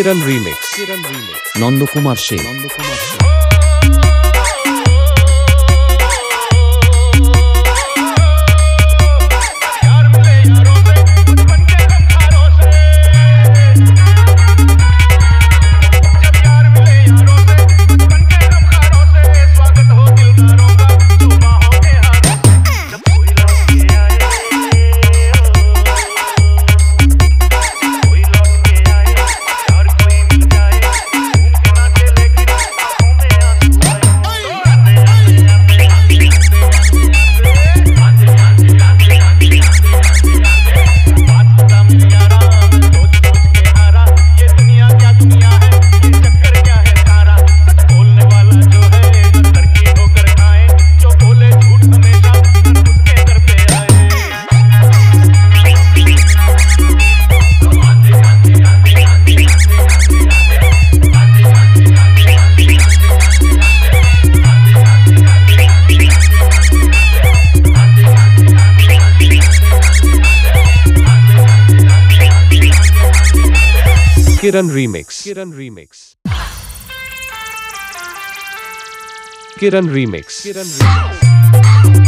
Kiran remix Nandakumar say Nandakumar Kiran remix Kiran remix Kiran remix Kiran remix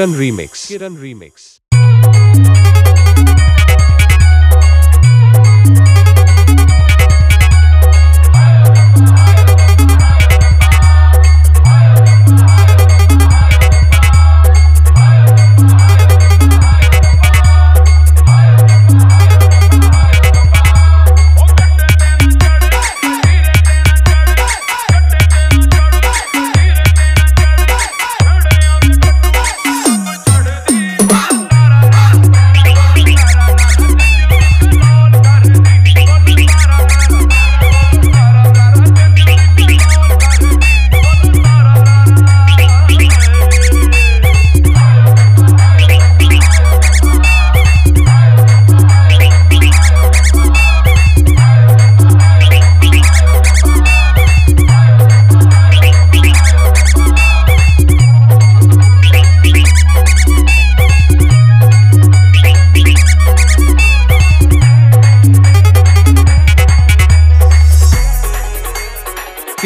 Kiran Remix. Kiran Remix.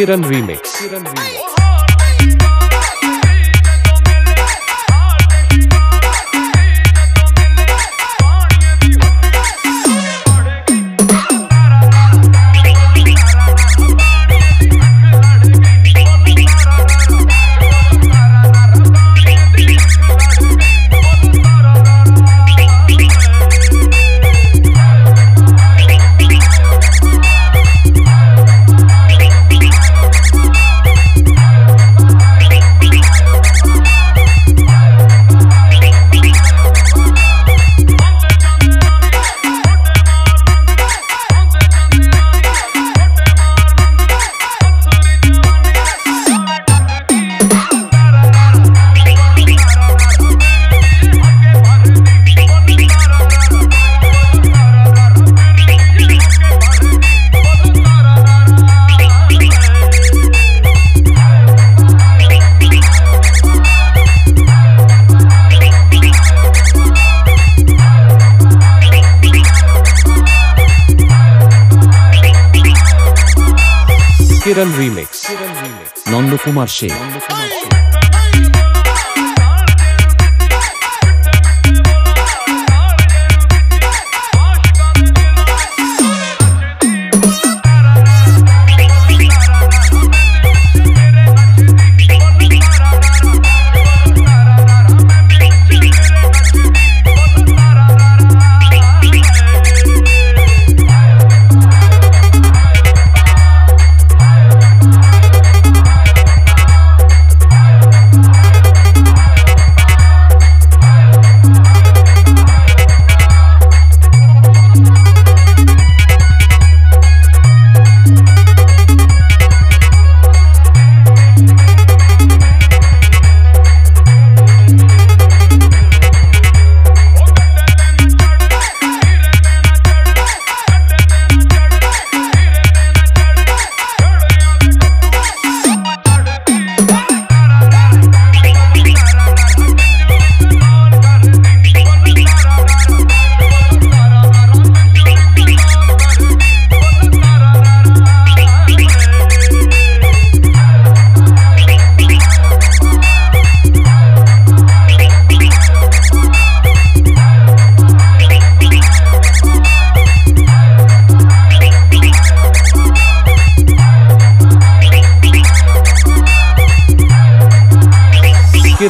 Kiran Remix.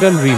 And Reed.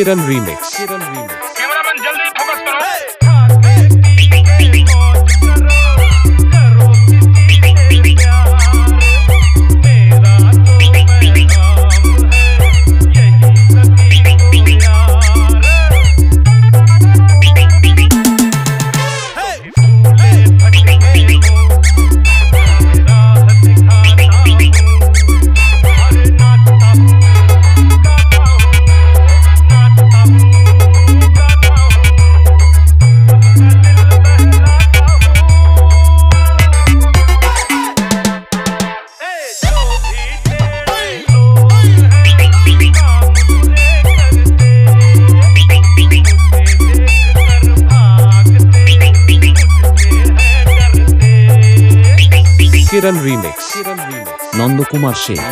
Kiran Remix. Kiran Kiran remix Nandakumar Sen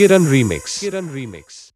Kiran Remix. Kiran Remix.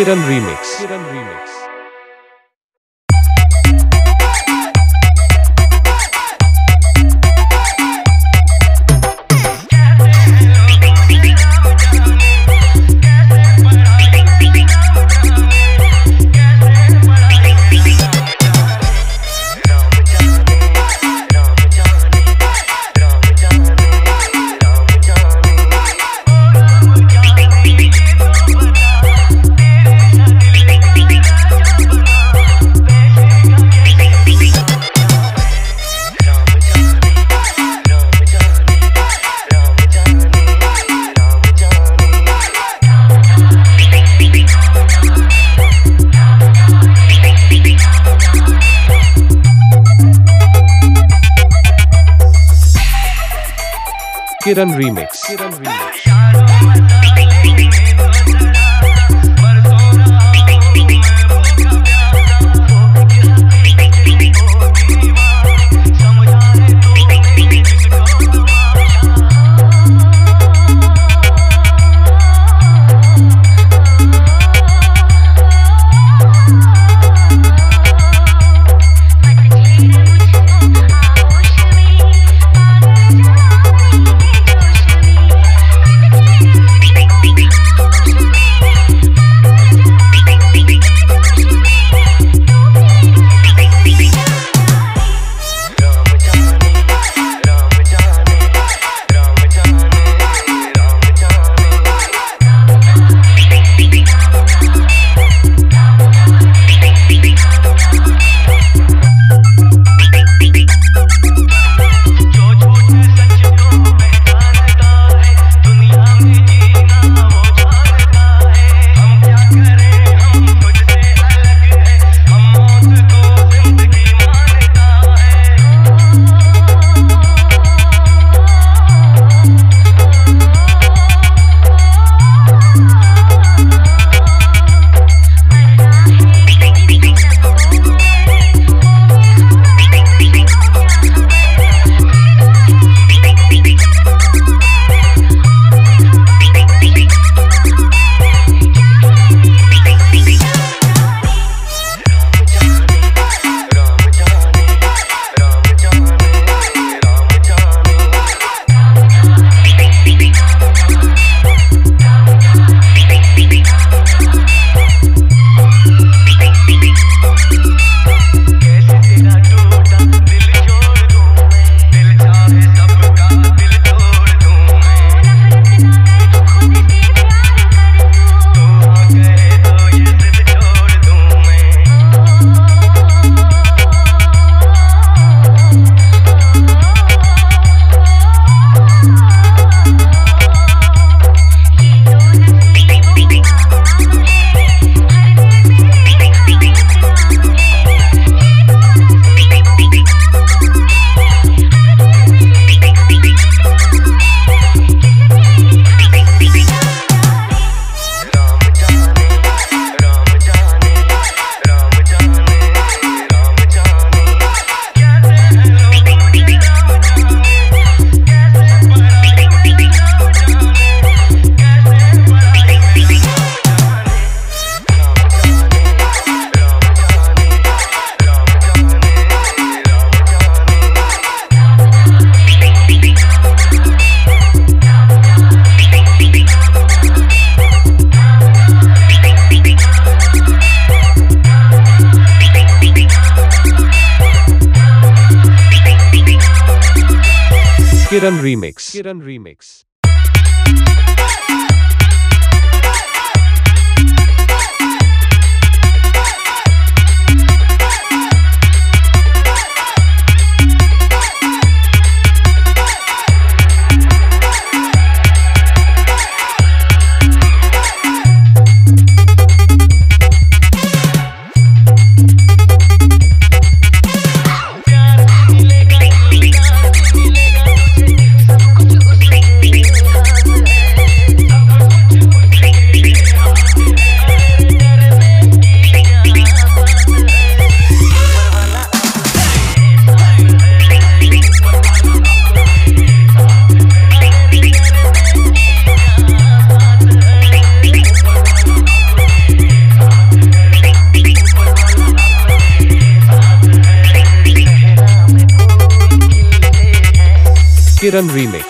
Kiran Remix. Kiran Kiran Remix. Kiran Remix. Kiran Remix. Kiran Remix.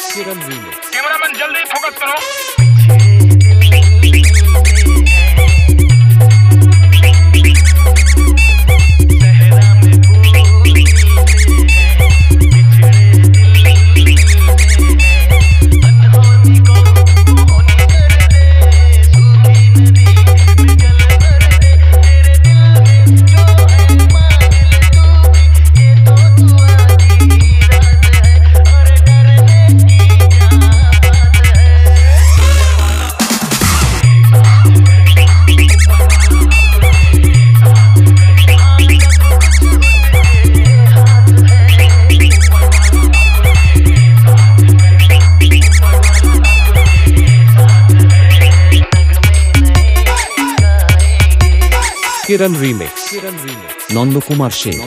Kiran remix Nandakumar Sen